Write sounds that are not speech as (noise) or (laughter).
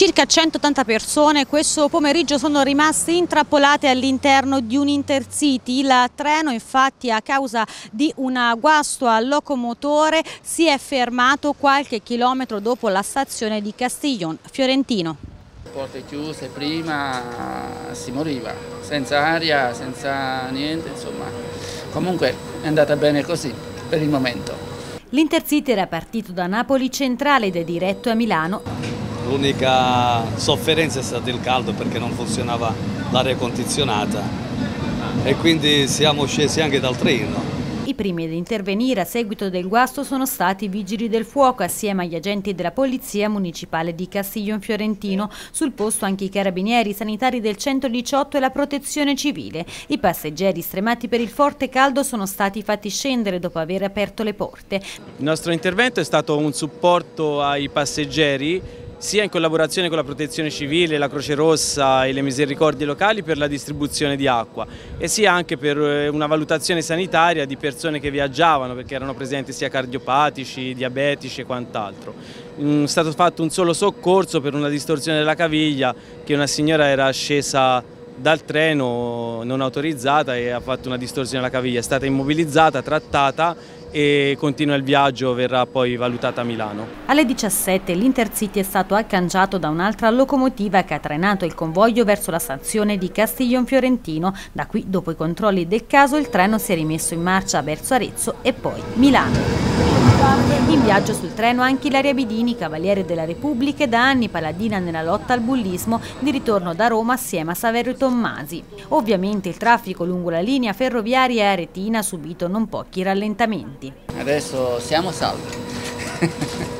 Circa 180 persone questo pomeriggio sono rimaste intrappolate all'interno di un intercity. Il treno infatti a causa di un guasto al locomotore si è fermato qualche chilometro dopo la stazione di Castiglion Fiorentino. Porte chiuse, prima si moriva, senza aria, senza niente, insomma. Comunque è andata bene così per il momento. L'Intercity era partito da Napoli Centrale ed è diretto a Milano. L'unica sofferenza è stato il caldo perché non funzionava l'aria condizionata e quindi siamo scesi anche dal treno. I primi ad intervenire a seguito del guasto sono stati i vigili del fuoco assieme agli agenti della Polizia Municipale di Castiglion Fiorentino. Sul posto anche i carabinieri, i sanitari del 118 e la protezione civile. I passeggeri stremati per il forte caldo sono stati fatti scendere dopo aver aperto le porte. Il nostro intervento è stato un supporto ai passeggeri sia in collaborazione con la Protezione Civile, la Croce Rossa e le misericordie locali per la distribuzione di acqua e sia anche per eh, una valutazione sanitaria di persone che viaggiavano perché erano presenti sia cardiopatici, diabetici e quant'altro. Mm, è stato fatto un solo soccorso per una distorsione della caviglia che una signora era scesa dal treno non autorizzata e ha fatto una distorsione alla caviglia, è stata immobilizzata, trattata e continua il viaggio, verrà poi valutata a Milano. Alle 17 l'Intercity è stato accanciato da un'altra locomotiva che ha trainato il convoglio verso la stazione di Castiglion Fiorentino. Da qui, dopo i controlli del caso, il treno si è rimesso in marcia verso Arezzo e poi Milano. In viaggio sul treno anche Ilaria Bidini, Cavaliere della Repubblica e da anni paladina nella lotta al bullismo, di ritorno da Roma assieme a Saverio Tommasi. Ovviamente il traffico lungo la linea ferroviaria aretina ha subito non pochi rallentamenti. Adesso siamo salvi. (laughs)